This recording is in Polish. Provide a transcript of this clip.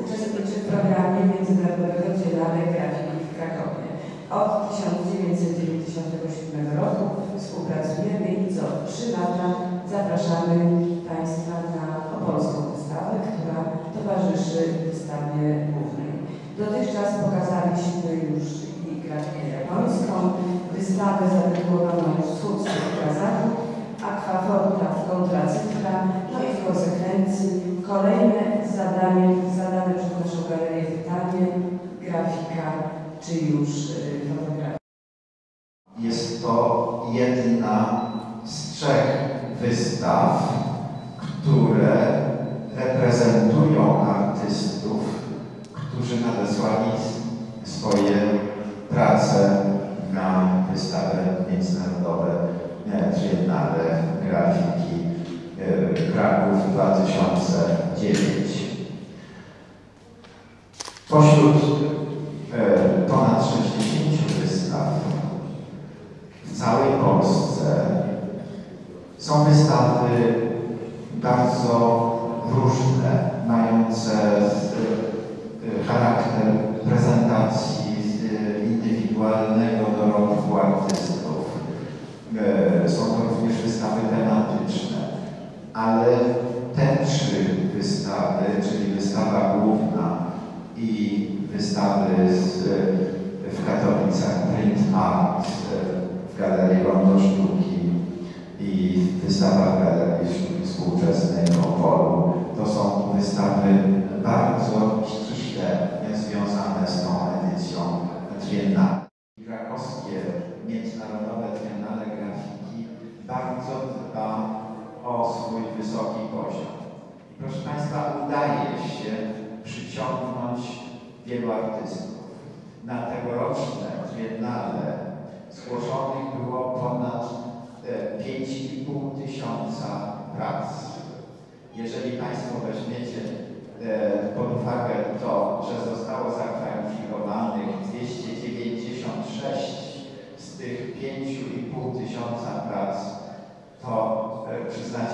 uczestniczy w programie Międzynarodowego Triennale Grafiki w Krakowie. Od 1997 roku współpracujemy i co trzy lata zapraszamy Państwa na opolską wystawę, która towarzyszy wystawie głównej. Dotychczas pokazaliśmy już i grafikę japońską, wystawę zatytułowaną Wschód Styka Zachód, Aquaforta kontracyfra, już y, fotografia. Jest to jedna z trzech wystaw, które reprezentują artystów, którzy nadesłali swoje prace na wystawę międzynarodowe Triennale Grafiki e, Kraków 2009. Pośród są wystawy bardzo różne, mające e, charakter prezentacji e, indywidualnego dorobku artystów. E, Są to również wystawy tematyczne, ale te trzy wystawy, czyli wystawa główna i wystawy z, w Katowicach Print Art i wystawa w Galerii Sztuki Współczesnej Opolu. To są wystawy bardzo ściśle związane z tą edycją Triennale. Krakowskie Międzynarodowe Triennale Grafiki bardzo dba o swój wysoki poziom. I proszę Państwa, udaje się przyciągnąć wielu artystów. Na tegoroczne Triennale zgłoszonych było ponad e, 5,5 tysiąca prac. Jeżeli Państwo weźmiecie e, pod uwagę to, że zostało zakwalifikowanych 296 z tych 5,5 tysiąca prac, to e, przyznacie